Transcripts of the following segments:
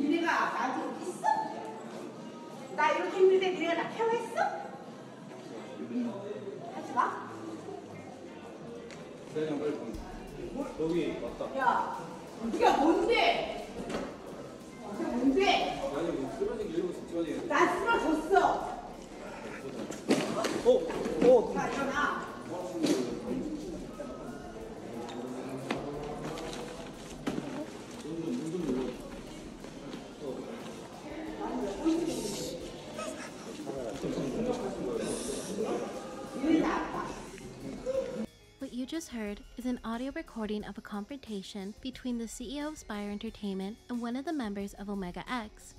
니네가 나한테 여기 있어? 나 이렇게 힘든데 니네가 나 케어했어? 하지 마. 그냥 빨리 가. 여기 왔다. 야, 네가 뭔데? 네가 뭔데? 아니 뭐 쓰러진 게 일부 직전이에요. 나 쓰러졌어. 어, 어. 자, 일어나. Just heard is an audio recording of a confrontation between the CEO of Spire Entertainment and one of the members of Omega X.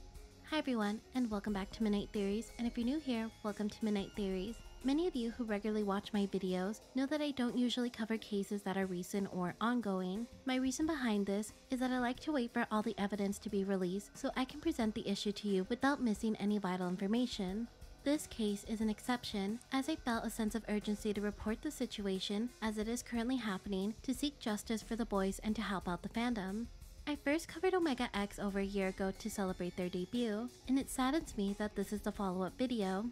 Hi everyone, and welcome back to Midnight Theories, and if you're new here, welcome to Midnight Theories. Many of you who regularly watch my videos know that I don't usually cover cases that are recent or ongoing. My reason behind this is that I like to wait for all the evidence to be released so I can present the issue to you without missing any vital information. This case is an exception, as I felt a sense of urgency to report the situation as it is currently happening to seek justice for the boys and to help out the fandom. I first covered Omega X over a year ago to celebrate their debut, and it saddens me that this is the follow up video.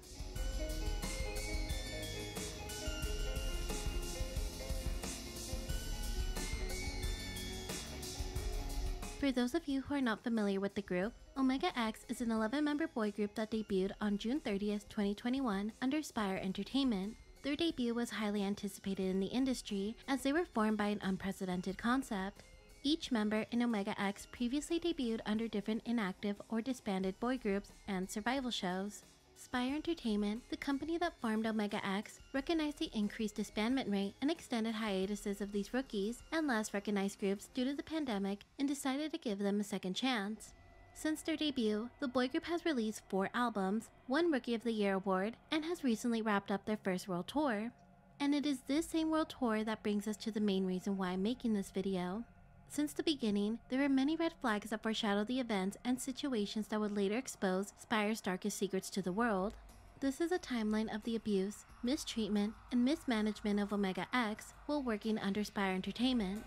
For those of you who are not familiar with the group, Omega X is an 11 member boy group that debuted on June 30th, 2021 under Spire Entertainment. Their debut was highly anticipated in the industry as they were formed by an unprecedented concept. Each member in Omega X previously debuted under different inactive or disbanded boy groups and survival shows. Spire Entertainment, the company that formed Omega X, recognized the increased disbandment rate and extended hiatuses of these rookies and less recognized groups due to the pandemic and decided to give them a second chance. Since their debut, the boy group has released four albums, one Rookie of the Year award, and has recently wrapped up their first world tour. And it is this same world tour that brings us to the main reason why I'm making this video. Since the beginning, there are many red flags that foreshadow the events and situations that would later expose Spire's darkest secrets to the world. This is a timeline of the abuse, mistreatment, and mismanagement of Omega X while working under Spire Entertainment.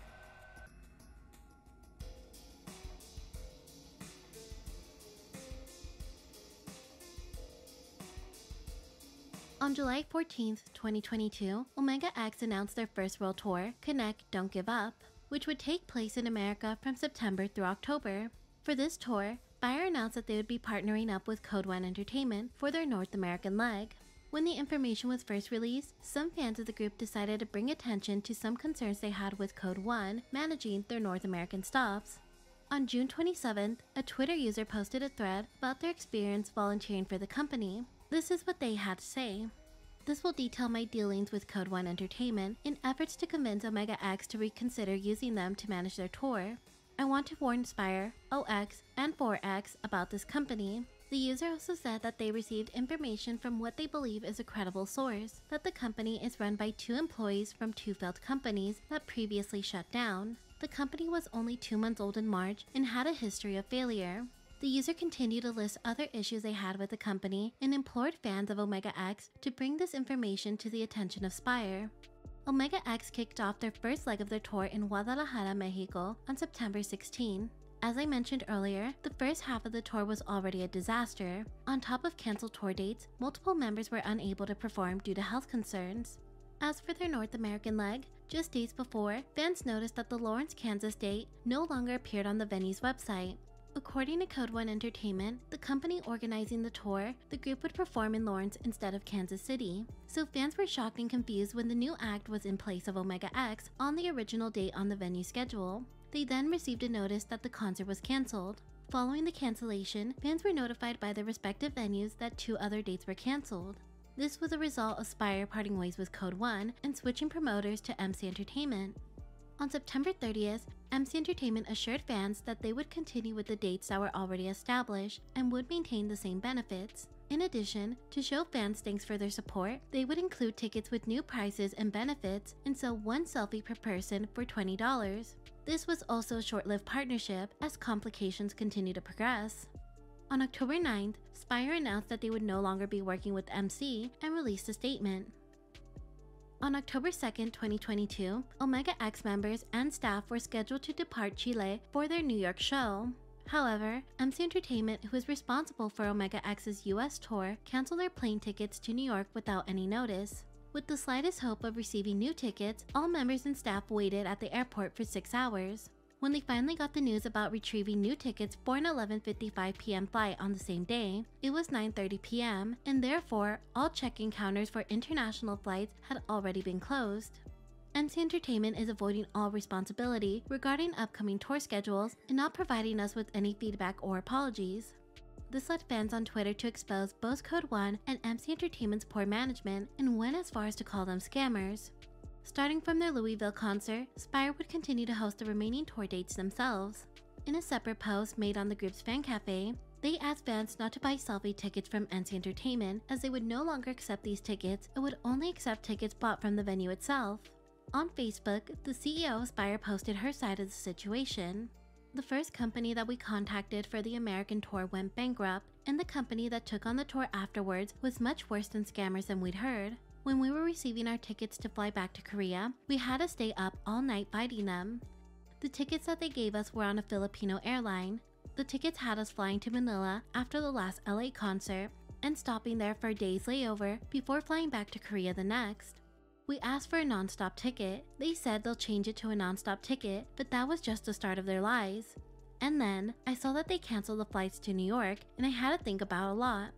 On July 14th, 2022, Omega X announced their first world tour, Connect Don't Give Up, which would take place in America from September through October. For this tour, Spire announced that they would be partnering up with Code One Entertainment for their North American leg. When the information was first released, some fans of the group decided to bring attention to some concerns they had with Code One managing their North American stops. On June 27th, a Twitter user posted a thread about their experience volunteering for the company. This is what they had to say. This will detail my dealings with Code One Entertainment in efforts to convince Omega X to reconsider using them to manage their tour. I want to warn Spire, OX, and 4X about this company. The user also said that they received information from what they believe is a credible source, that the company is run by two employees from two failed companies that previously shut down. The company was only two months old in March and had a history of failure. The user continued to list other issues they had with the company and implored fans of Omega X to bring this information to the attention of Spire. Omega X kicked off their first leg of their tour in Guadalajara, Mexico on September 16. As I mentioned earlier, the first half of the tour was already a disaster. On top of canceled tour dates, multiple members were unable to perform due to health concerns. As for their North American leg, just days before, fans noticed that the Lawrence, Kansas date no longer appeared on the venue's website. According to Code One Entertainment, the company organizing the tour, the group would perform in Lawrence instead of Kansas City. So fans were shocked and confused when the new act was in place of Omega X on the original date on the venue schedule. They then received a notice that the concert was cancelled. Following the cancellation, fans were notified by their respective venues that two other dates were cancelled. This was a result of Spire parting ways with Code One and switching promoters to MC Entertainment. On September 30th, MC Entertainment assured fans that they would continue with the dates that were already established and would maintain the same benefits. In addition, to show fans thanks for their support, they would include tickets with new prices and benefits and sell one selfie per person for $20. This was also a short lived partnership as complications continue to progress. On October 9th, Spire announced that they would no longer be working with MC and released a statement. On October 2, 2022, Omega X members and staff were scheduled to depart Chile for their New York show. However, MC Entertainment, who is responsible for Omega X's US tour, canceled their plane tickets to New York without any notice. With the slightest hope of receiving new tickets, all members and staff waited at the airport for six hours. When they finally got the news about retrieving new tickets for an 11:55 p.m. flight on the same day, it was 9:30 p.m., and therefore all check-in counters for international flights had already been closed. MC Entertainment is avoiding all responsibility regarding upcoming tour schedules and not providing us with any feedback or apologies. This led fans on Twitter to expose both Code One and MC Entertainment's poor management and went as far as to call them scammers. Starting from their Louisville concert, Spire would continue to host the remaining tour dates themselves. In a separate post made on the group's fan cafe, they asked fans not to buy selfie tickets from MC Entertainment as they would no longer accept these tickets and would only accept tickets bought from the venue itself. On Facebook, the CEO of Spire posted her side of the situation. The first company that we contacted for the American tour went bankrupt, and the company that took on the tour afterwards was much worse than scammers than we'd heard. When we were receiving our tickets to fly back to Korea, we had to stay up all night fighting them. The tickets that they gave us were on a Filipino airline. The tickets had us flying to Manila after the last LA concert and stopping there for a day's layover before flying back to Korea the next. We asked for a non-stop ticket. They said they'll change it to a non-stop ticket, but that was just the start of their lies. And then I saw that they canceled the flights to New York and I had to think about a lot.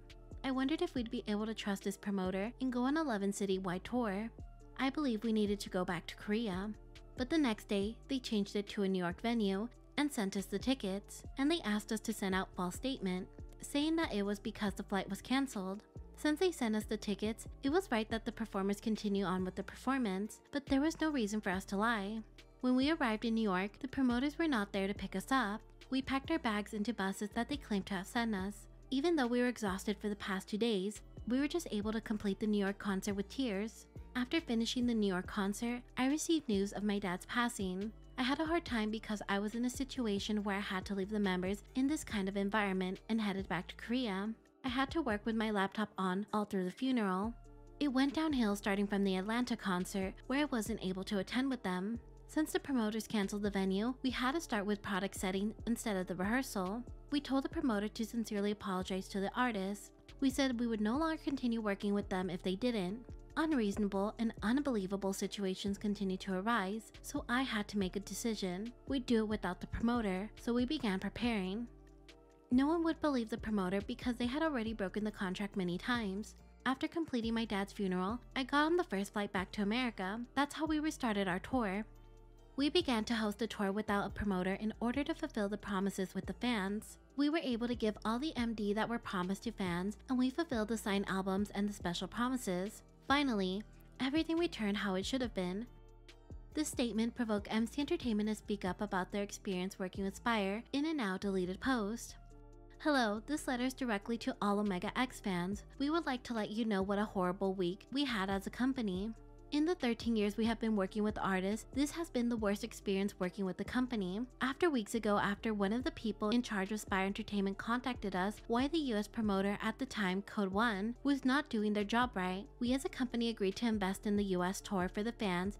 I wondered if we'd be able to trust this promoter and go on a 11 city wide tour. I believe we needed to go back to Korea. But the next day, they changed it to a New York venue and sent us the tickets, and they asked us to send out false statement, saying that it was because the flight was cancelled. Since they sent us the tickets, it was right that the performers continue on with the performance, but there was no reason for us to lie. When we arrived in New York, the promoters were not there to pick us up. We packed our bags into buses that they claimed to have sent us. Even though we were exhausted for the past two days, we were just able to complete the New York concert with tears. After finishing the New York concert, I received news of my dad's passing. I had a hard time because I was in a situation where I had to leave the members in this kind of environment and headed back to Korea. I had to work with my laptop on all through the funeral. It went downhill starting from the Atlanta concert, where I wasn't able to attend with them. Since the promoters canceled the venue, we had to start with product setting instead of the rehearsal. We told the promoter to sincerely apologize to the artists. We said we would no longer continue working with them if they didn't. Unreasonable and unbelievable situations continued to arise, so I had to make a decision. We'd do it without the promoter, so we began preparing. No one would believe the promoter because they had already broken the contract many times. After completing my dad's funeral, I got on the first flight back to America. That's how we restarted our tour. We began to host a tour without a promoter in order to fulfill the promises with the fans. We were able to give all the MD that were promised to fans, and we fulfilled the signed albums and the special promises. Finally, everything returned how it should have been. This statement provoked MC Entertainment to speak up about their experience working with Spire in a now deleted post. Hello, this letter is directly to all Omega X fans. We would like to let you know what a horrible week we had as a company. In the 13 years we have been working with artists, this has been the worst experience working with the company. After weeks ago, after one of the people in charge of Spire Entertainment contacted us why the US promoter at the time, Code One, was not doing their job right, we as a company agreed to invest in the US tour for the fans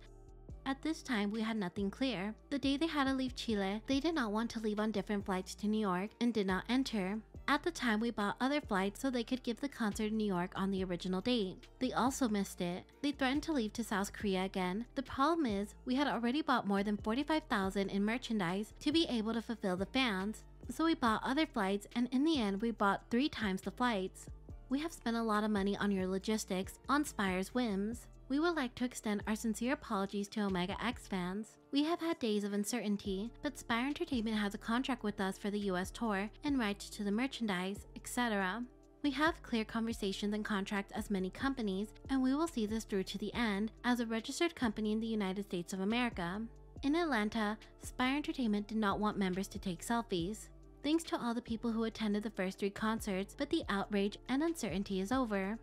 at this time, we had nothing clear. The day they had to leave Chile, they did not want to leave on different flights to New York and did not enter. At the time, we bought other flights so they could give the concert in New York on the original date. They also missed it. They threatened to leave to South Korea again. The problem is, we had already bought more than 45,000 in merchandise to be able to fulfill the fans. So we bought other flights and in the end, we bought three times the flights. We have spent a lot of money on your logistics, on Spire's whims. We would like to extend our sincere apologies to Omega X fans. We have had days of uncertainty, but Spire Entertainment has a contract with us for the US tour and rights to the merchandise, etc. We have clear conversations and contracts as many companies, and we will see this through to the end as a registered company in the United States of America. In Atlanta, Spire Entertainment did not want members to take selfies. Thanks to all the people who attended the first three concerts, but the outrage and uncertainty is over.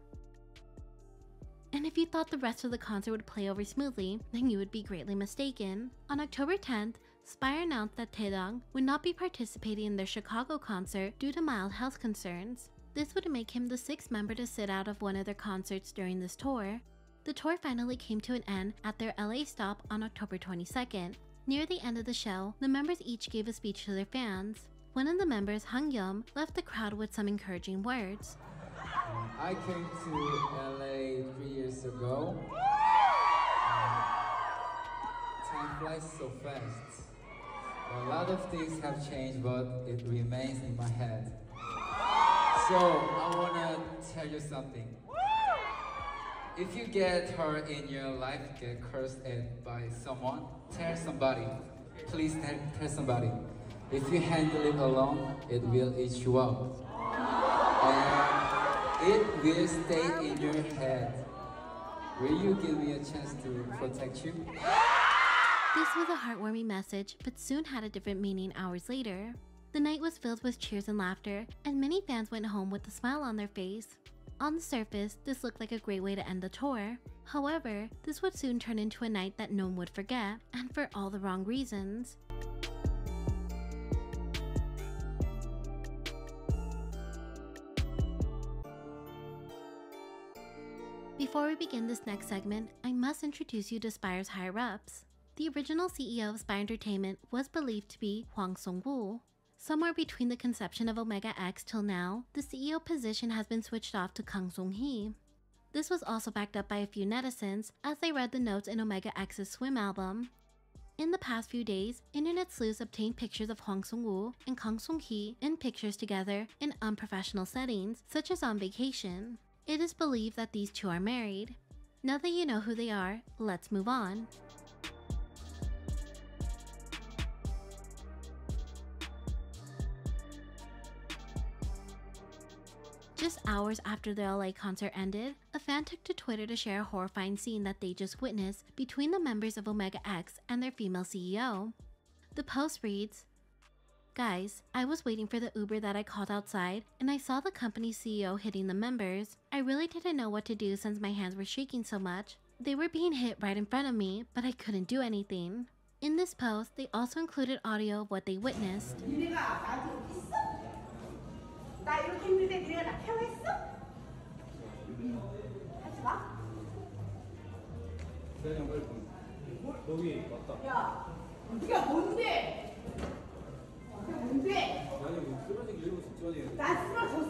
And if you thought the rest of the concert would play over smoothly, then you would be greatly mistaken. On October 10th, Spire announced that Taedong would not be participating in their Chicago concert due to mild health concerns. This would make him the sixth member to sit out of one of their concerts during this tour. The tour finally came to an end at their LA stop on October 22nd. Near the end of the show, the members each gave a speech to their fans. one of the members, Hangyeom, left the crowd with some encouraging words. I came to LA three years ago. Time flies so fast. A lot of things have changed, but it remains in my head. So I wanna tell you something. If you get hurt in your life, get cursed by someone, tell somebody. Please tell, tell somebody. If you handle it alone, it will eat you up. And it will stay in your head. Will you give me a chance to protect you? This was a heartwarming message, but soon had a different meaning hours later. The night was filled with cheers and laughter, and many fans went home with a smile on their face. On the surface, this looked like a great way to end the tour. However, this would soon turn into a night that no one would forget, and for all the wrong reasons. Before we begin this next segment, I must introduce you to Spire's higher ups. The original CEO of Spire Entertainment was believed to be Hwang Sung-woo. Somewhere between the conception of Omega X till now, the CEO position has been switched off to Kang Sung-hee. This was also backed up by a few netizens as they read the notes in Omega X's Swim album. In the past few days, internet sleuths obtained pictures of Hwang Sung-woo and Kang Sung-hee in pictures together in unprofessional settings, such as on vacation. It is believed that these two are married. Now that you know who they are, let's move on. Just hours after the LA concert ended, a fan took to Twitter to share a horrifying scene that they just witnessed between the members of Omega X and their female CEO. The post reads, Guys, I was waiting for the Uber that I called outside and I saw the company CEO hitting the members. I really didn't know what to do since my hands were shaking so much. They were being hit right in front of me, but I couldn't do anything. In this post, they also included audio of what they witnessed. 니네가 나한테 여기 있어? 나 이렇게 힘든데 니네가 나 케어했어? 하지 마. 세영 빨리 보 여기 맞다. 야, 네가 뭔데? 아, 나 뭐 쓰러지기 일부 집중하지. 나 쓰러져.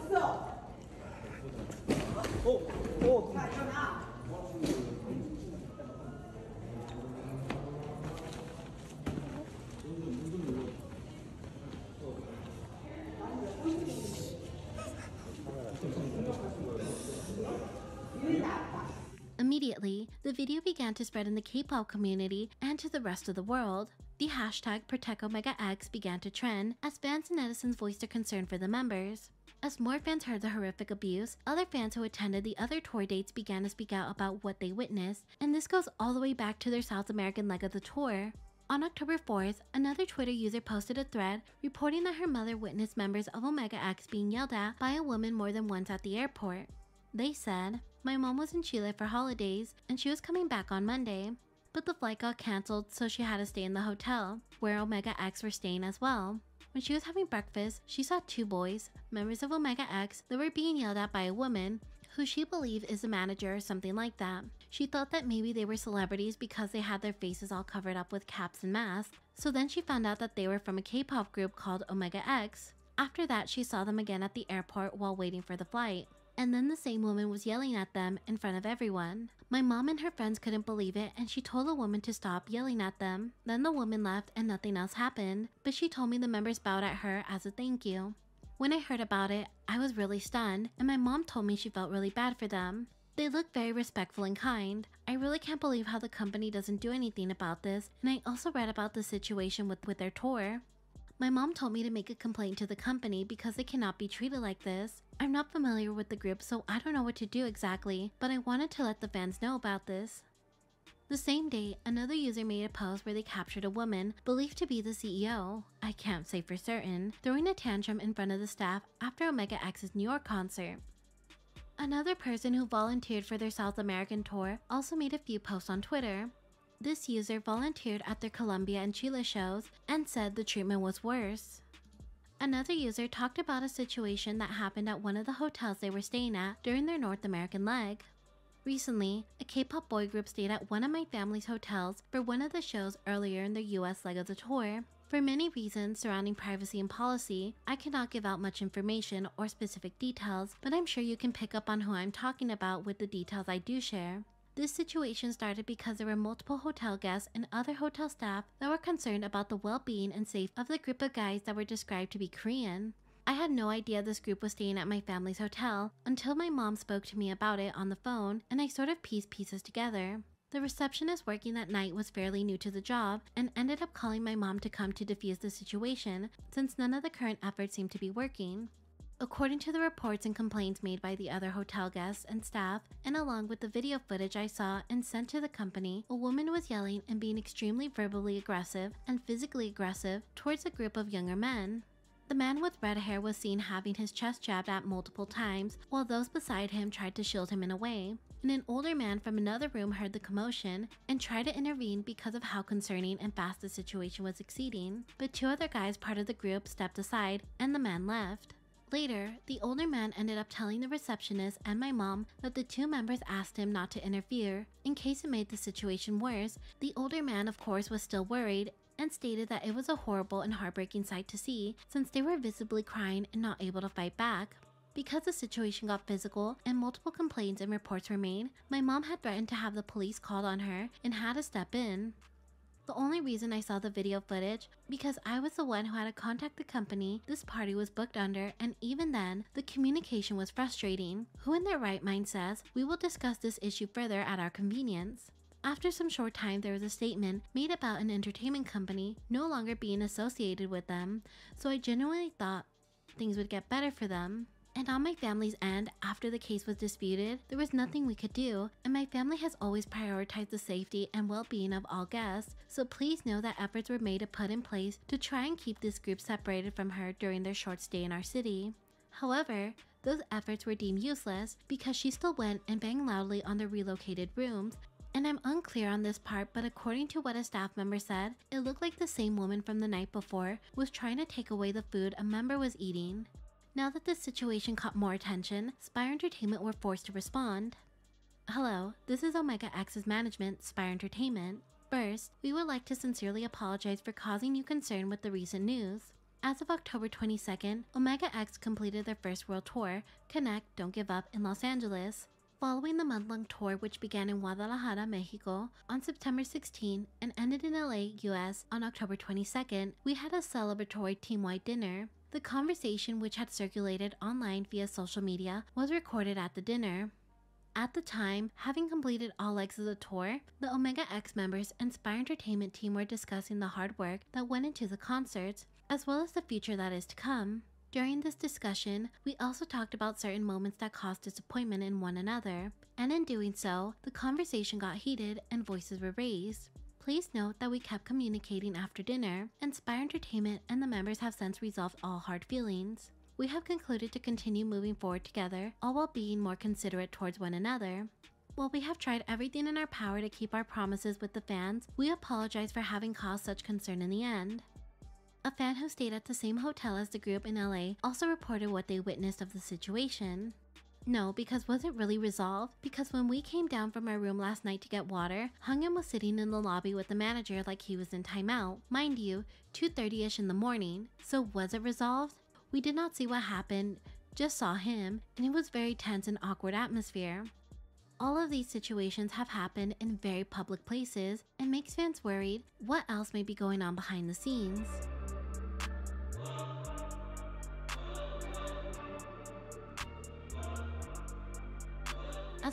Immediately, the video began to spread in the K-pop community and to the rest of the world. The hashtag ProtectOmegaX began to trend as fans and netizens voiced their concern for the members. As more fans heard the horrific abuse, other fans who attended the other tour dates began to speak out about what they witnessed, and this goes all the way back to their South American leg of the tour. On October 4th, another Twitter user posted a thread reporting that her mother witnessed members of Omega X being yelled at by a woman more than once at the airport. They said, My mom was in Chile for holidays and she was coming back on Monday. But the flight got cancelled, so she had to stay in the hotel, where Omega X were staying as well. When she was having breakfast, she saw two boys, members of Omega X, that were being yelled at by a woman who she believed is a manager or something like that. She thought that maybe they were celebrities because they had their faces all covered up with caps and masks. So then she found out that they were from a K-pop group called Omega X. After that, she saw them again at the airport while waiting for the flight. And then the same woman was yelling at them in front of everyone. My mom and her friends couldn't believe it and she told the woman to stop yelling at them. Then the woman left and nothing else happened, but she told me the members bowed at her as a thank you. When I heard about it, I was really stunned, and my mom told me she felt really bad for them. They look very respectful and kind. I really can't believe how the company doesn't do anything about this, and I also read about the situation with, with their tour. My mom told me to make a complaint to the company because they cannot be treated like this. I'm not familiar with the group, so I don't know what to do exactly, but I wanted to let the fans know about this. The same day, another user made a post where they captured a woman, believed to be the CEO, I can't say for certain, throwing a tantrum in front of the staff after Omega X's New York concert. Another person who volunteered for their South American tour also made a few posts on Twitter. This user volunteered at their Colombia and Chile shows and said the treatment was worse. Another user talked about a situation that happened at one of the hotels they were staying at during their North American leg. Recently, a K-pop boy group stayed at one of my family's hotels for one of the shows earlier in the US leg of the tour. For many reasons surrounding privacy and policy, I cannot give out much information or specific details, but I'm sure you can pick up on who I'm talking about with the details I do share. This situation started because there were multiple hotel guests and other hotel staff that were concerned about the well being and safety of the group of guys that were described to be Korean. I had no idea this group was staying at my family's hotel until my mom spoke to me about it on the phone and I sort of pieced pieces together. The receptionist working that night was fairly new to the job and ended up calling my mom to come to defuse the situation since none of the current efforts seemed to be working. According to the reports and complaints made by the other hotel guests and staff, and along with the video footage I saw and sent to the company, a woman was yelling and being extremely verbally aggressive and physically aggressive towards a group of younger men. The man with red hair was seen having his chest jabbed at multiple times, while those beside him tried to shield him in a way. And an older man from another room heard the commotion and tried to intervene because of how concerning and fast the situation was exceeding. But two other guys part of the group stepped aside and the man left. Later, the older man ended up telling the receptionist and my mom that the two members asked him not to interfere. In case it made the situation worse, the older man, of course, was still worried and stated that it was a horrible and heartbreaking sight to see since they were visibly crying and not able to fight back. Because the situation got physical and multiple complaints and reports were made, my mom had threatened to have the police called on her and had to step in. The only reason I saw the video footage because I was the one who had to contact the company this party was booked under and even then the communication was frustrating. Who in their right mind says, "We will discuss this issue further at our convenience." After some short time there was a statement made about an entertainment company no longer being associated with them, so I genuinely thought things would get better for them. And on my family's end, after the case was disputed, there was nothing we could do, and my family has always prioritized the safety and well being of all guests, so please know that efforts were made to put in place to try and keep this group separated from her during their short stay in our city. However, those efforts were deemed useless because she still went and banged loudly on the relocated rooms. And I'm unclear on this part, but according to what a staff member said, it looked like the same woman from the night before was trying to take away the food a member was eating. Now that the situation caught more attention, Spire Entertainment were forced to respond. Hello, this is Omega X's management, Spire Entertainment. First, we would like to sincerely apologize for causing you concern with the recent news. As of October 22nd, Omega X completed their first world tour, Connect Don't Give Up, in Los Angeles. Following the month long tour, which began in Guadalajara, Mexico on September 16 and ended in LA, US on October 22nd, we had a celebratory team wide dinner. The conversation, which had circulated online via social media, was recorded at the dinner. At the time, having completed all legs of the tour, the Omega X members and Spire Entertainment team were discussing the hard work that went into the concerts, as well as the future that is to come. During this discussion, we also talked about certain moments that caused disappointment in one another, and in doing so, the conversation got heated and voices were raised. Please note that we kept communicating after dinner, and Spire Entertainment and the members have since resolved all hard feelings. We have concluded to continue moving forward together, all while being more considerate towards one another. While we have tried everything in our power to keep our promises with the fans, we apologize for having caused such concern in the end. A fan who stayed at the same hotel as the group in LA also reported what they witnessed of the situation. No, because was it really resolved? Because when we came down from our room last night to get water, Hangyeom was sitting in the lobby with the manager like he was in timeout. Mind you, 2.30ish in the morning. So was it resolved? We did not see what happened, just saw him, and it was very tense and awkward atmosphere. All of these situations have happened in very public places and makes fans worried what else may be going on behind the scenes.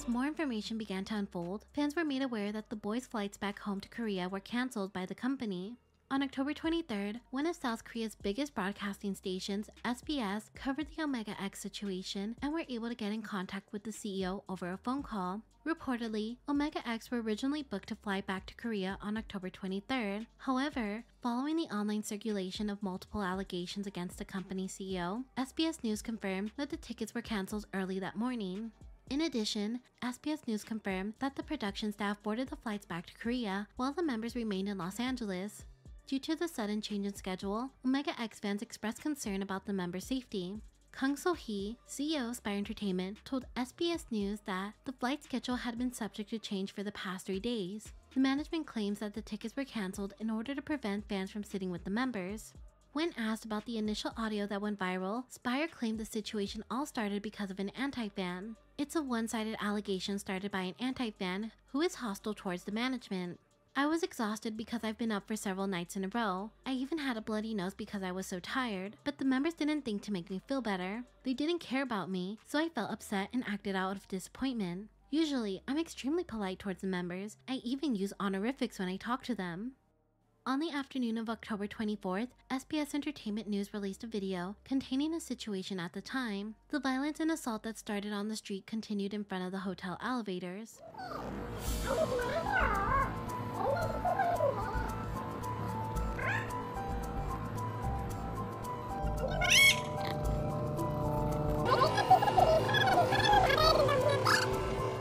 As more information began to unfold, fans were made aware that the boys' flights back home to Korea were cancelled by the company. On October 23rd, one of South Korea's biggest broadcasting stations, SBS, covered the Omega X situation and were able to get in contact with the CEO over a phone call. Reportedly, Omega X were originally booked to fly back to Korea on October 23rd. However, following the online circulation of multiple allegations against the company CEO, SBS News confirmed that the tickets were cancelled early that morning. In addition, SBS News confirmed that the production staff boarded the flights back to Korea while the members remained in Los Angeles. Due to the sudden change in schedule, Omega X fans expressed concern about the members' safety. Kang So Hee, CEO of Spire Entertainment, told SBS News that the flight schedule had been subject to change for the past three days. The management claims that the tickets were cancelled in order to prevent fans from sitting with the members. When asked about the initial audio that went viral, Spire claimed the situation all started because of an anti-fan. It's a one-sided allegation started by an anti-fan who is hostile towards the management. I was exhausted because I've been up for several nights in a row. I even had a bloody nose because I was so tired, but the members didn't think to make me feel better. They didn't care about me, so I felt upset and acted out of disappointment. Usually, I'm extremely polite towards the members. I even use honorifics when I talk to them. On the afternoon of October 24th, SBS Entertainment News released a video containing a situation at the time. The violence and assault that started on the street continued in front of the hotel elevators.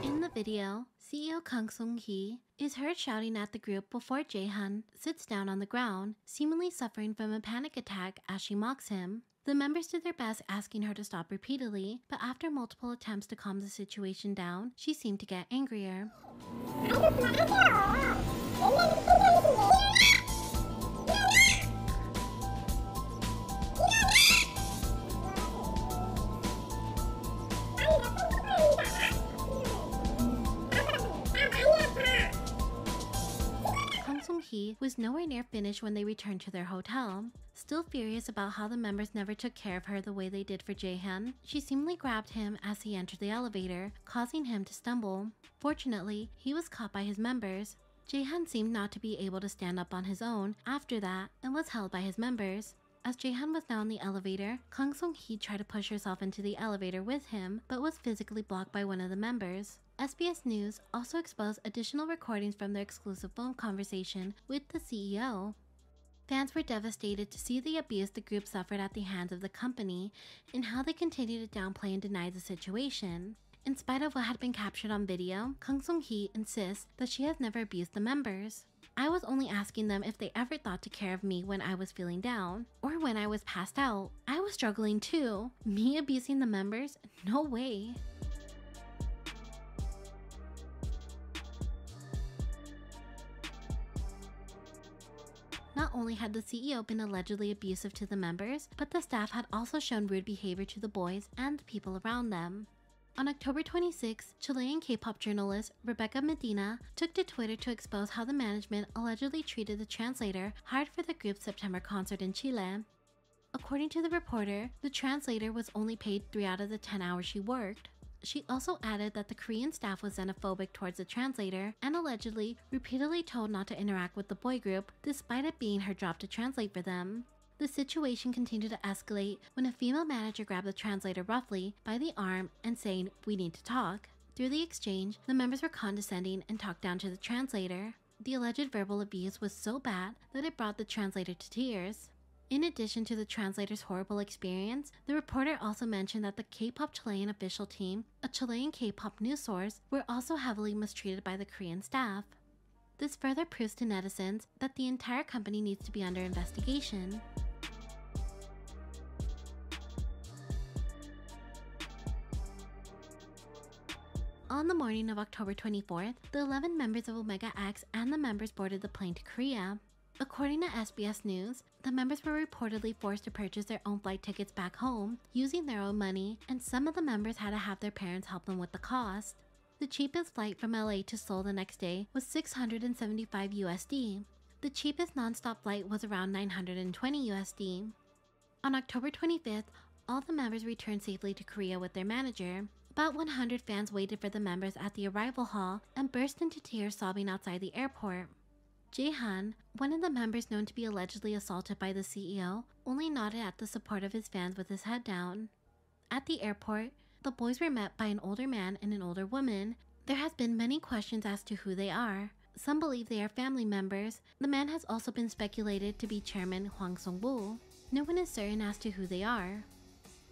In the video, CEO Kang Sung Hee is heard shouting at the group before Jaehan sits down on the ground, seemingly suffering from a panic attack as she mocks him. The members did their best asking her to stop repeatedly, but after multiple attempts to calm the situation down, she seemed to get angrier. Was nowhere near finished when they returned to their hotel. Still furious about how the members never took care of her the way they did for Jaehan, she seemingly grabbed him as he entered the elevator, causing him to stumble. Fortunately, he was caught by his members. Jaehan seemed not to be able to stand up on his own after that and was held by his members. As Jaehan was now in the elevator, Kang Sung Hee tried to push herself into the elevator with him, but was physically blocked by one of the members. SBS News also exposed additional recordings from their exclusive phone conversation with the CEO. Fans were devastated to see the abuse the group suffered at the hands of the company and how they continue to downplay and deny the situation. In spite of what had been captured on video, Kang Sung Hee insists that she has never abused the members. I was only asking them if they ever thought to care of me when I was feeling down or when I was passed out. I was struggling too. Me abusing the members? No way. Not only had the CEO been allegedly abusive to the members, but the staff had also shown rude behavior to the boys and the people around them. On October 26, Chilean K-pop journalist Rebecca Medina took to Twitter to expose how the management allegedly treated the translator hired for the group's September concert in Chile. According to the reporter, the translator was only paid 3 out of the 10 hours she worked. She also added that the Korean staff was xenophobic towards the translator and allegedly repeatedly told not to interact with the boy group despite it being her job to translate for them. The situation continued to escalate when a female manager grabbed the translator roughly by the arm and saying, We need to talk. Through the exchange, the members were condescending and talked down to the translator. The alleged verbal abuse was so bad that it brought the translator to tears. In addition to the translator's horrible experience, the reporter also mentioned that the K-pop Chilean official team, a Chilean K-pop news source, were also heavily mistreated by the Korean staff. This further proves to netizens that the entire company needs to be under investigation. On the morning of October 24th, the 11 members of Omega X and the members boarded the plane to Korea. According to SBS News, the members were reportedly forced to purchase their own flight tickets back home using their own money, and some of the members had to have their parents help them with the cost. The cheapest flight from LA to Seoul the next day was 675 USD. The cheapest nonstop flight was around 920 USD. On October 25th, all the members returned safely to Korea with their manager. About 100 fans waited for the members at the arrival hall and burst into tears sobbing outside the airport. Jaehan, one of the members known to be allegedly assaulted by the CEO, only nodded at the support of his fans with his head down. At the airport, the boys were met by an older man and an older woman. There has been many questions as to who they are. Some believe they are family members. The man has also been speculated to be Chairman Hwang Sung-woo. No one is certain as to who they are.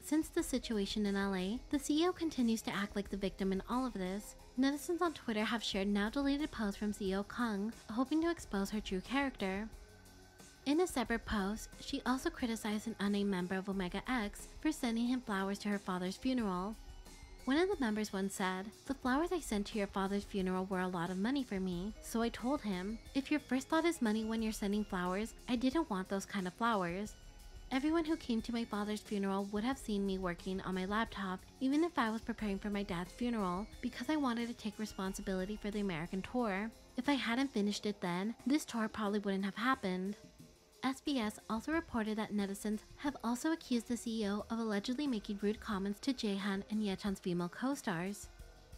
Since the situation in LA, the CEO continues to act like the victim in all of this. Netizens on Twitter have shared now deleted posts from CEO Kang, hoping to expose her true character. In a separate post, she also criticized an unnamed member of Omega X for sending him flowers to her father's funeral. One of the members once said, The flowers I sent to your father's funeral were a lot of money for me, so I told him, If your first thought is money when you're sending flowers, I didn't want those kind of flowers. Everyone who came to my father's funeral would have seen me working on my laptop, even if I was preparing for my dad's funeral, because I wanted to take responsibility for the American tour. If I hadn't finished it then, this tour probably wouldn't have happened. SBS also reported that netizens have also accused the CEO of allegedly making rude comments to Jaehan and Yechan's female co-stars.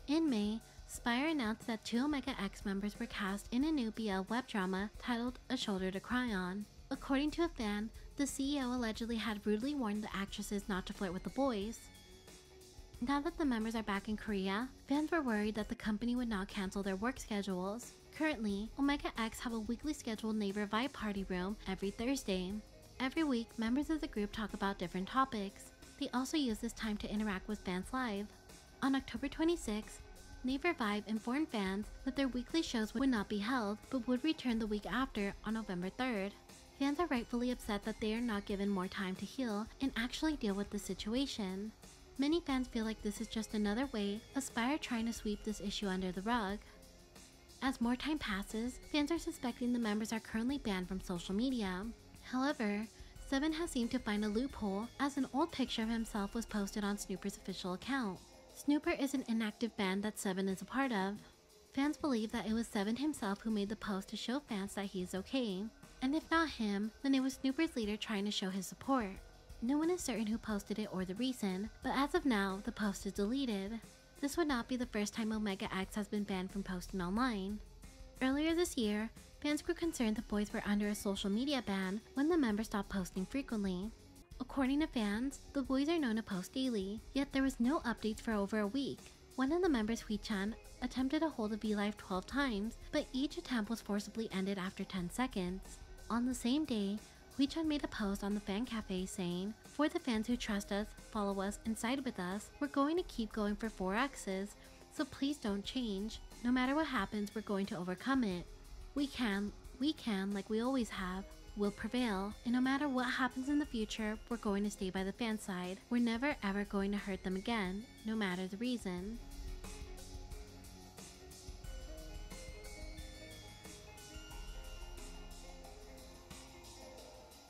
In May, Spire announced that two Omega X members were cast in a new BL web drama titled A Shoulder to Cry On. According to a fan, the CEO allegedly had rudely warned the actresses not to flirt with the boys. Now that the members are back in Korea, fans were worried that the company would not cancel their work schedules. Currently, Omega X have a weekly scheduled Naver Vibe party room every Thursday. Every week, members of the group talk about different topics. They also use this time to interact with fans live. On October 26, Naver Vibe informed fans that their weekly shows would not be held but would return the week after on November 3rd. Fans are rightfully upset that they are not given more time to heal and actually deal with the situation. Many fans feel like this is just another way Aspire trying to sweep this issue under the rug. As more time passes, fans are suspecting the members are currently banned from social media. However, Sebin has seemed to find a loophole as an old picture of himself was posted on SNUPER's official account. SNUPER is an inactive band that Sebin is a part of. Fans believe that it was Sebin himself who made the post to show fans that he is okay. And if not him, then it was SNUPER's leader trying to show his support. No one is certain who posted it or the reason, but as of now, the post is deleted. This would not be the first time Omega X has been banned from posting online. Earlier this year, fans grew concerned the boys were under a social media ban when the members stopped posting frequently. According to fans, the boys are known to post daily, yet there was no updates for over a week. One of the members, Hwichan, attempted to hold a V-Live 12 times, but each attempt was forcibly ended after 10 seconds. On the same day, Hwichan made a post on the fan cafe saying, For the fans who trust us, follow us, and side with us, we're going to keep going for 4Xs, so please don't change. No matter what happens, we're going to overcome it. We can, we can, like we always have, will prevail, and no matter what happens in the future, we're going to stay by the fan side. We're never ever going to hurt them again, no matter the reason.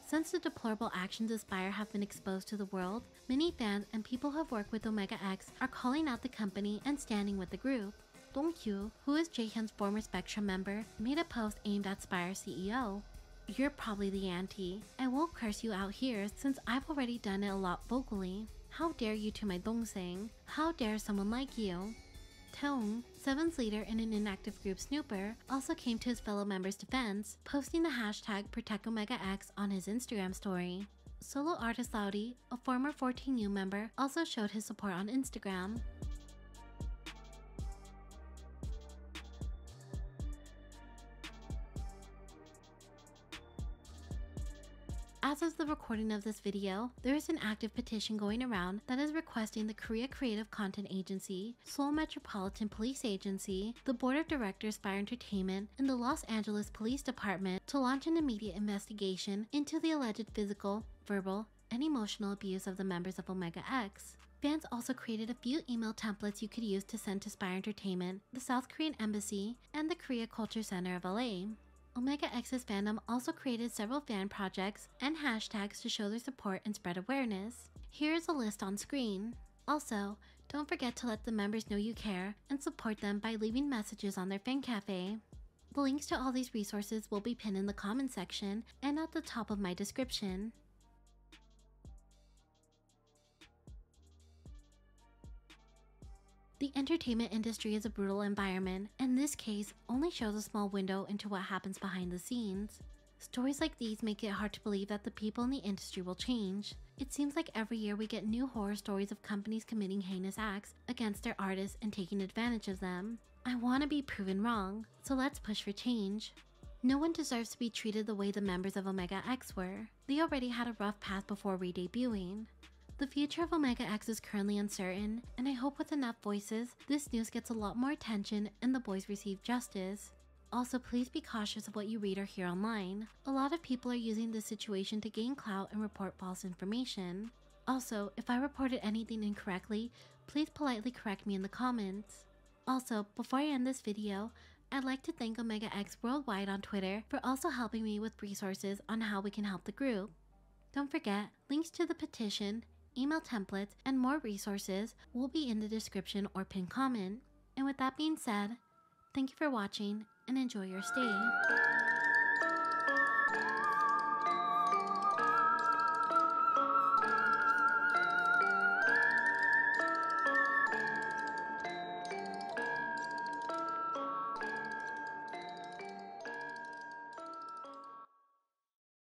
Since the deplorable actions of Spire have been exposed to the world, many fans and people who have worked with Omega X are calling out the company and standing with the group. Dong Dongkyu, who is Jaehyun's former Spectrum member, made a post aimed at Spire CEO. You're probably the anti. I won't curse you out here since I've already done it a lot vocally. How dare you to my dongsaeng? How dare someone like you? Tone, Sebin's leader in an inactive group SNUPER, also came to his fellow members' defense, posting the hashtag ProtectOmegaX on his Instagram story. Solo artist Laudi, a former 14U member, also showed his support on Instagram. Of the recording of this video, there is an active petition going around that is requesting the Korea Creative Content Agency, Seoul Metropolitan Police Agency, the Board of Directors Fire Entertainment, and the Los Angeles Police Department to launch an immediate investigation into the alleged physical, verbal, and emotional abuse of the members of Omega X. Fans also created a few email templates you could use to send to Spire Entertainment, the South Korean Embassy, and the Korea Culture Center of LA. Omega X's fandom also created several fan projects and hashtags to show their support and spread awareness. Here is a list on screen. Also, don't forget to let the members know you care and support them by leaving messages on their fan cafe. The links to all these resources will be pinned in the comment section and at the top of my description. The entertainment industry is a brutal environment, and this case only shows a small window into what happens behind the scenes. Stories like these make it hard to believe that the people in the industry will change. It seems like every year we get new horror stories of companies committing heinous acts against their artists and taking advantage of them. I want to be proven wrong, so let's push for change. No one deserves to be treated the way the members of Omega X were. They already had a rough path before re-debuting. The future of Omega X is currently uncertain, and I hope with enough voices, this news gets a lot more attention and the boys receive justice. Also, please be cautious of what you read or hear online. A lot of people are using this situation to gain clout and report false information. Also, if I reported anything incorrectly, please politely correct me in the comments. Also, before I end this video, I'd like to thank Omega X Worldwide on Twitter for also helping me with resources on how we can help the group. Don't forget, links to the petition, email templates, and more resources will be in the description or pinned comment. And with that being said, thank you for watching and enjoy your stay.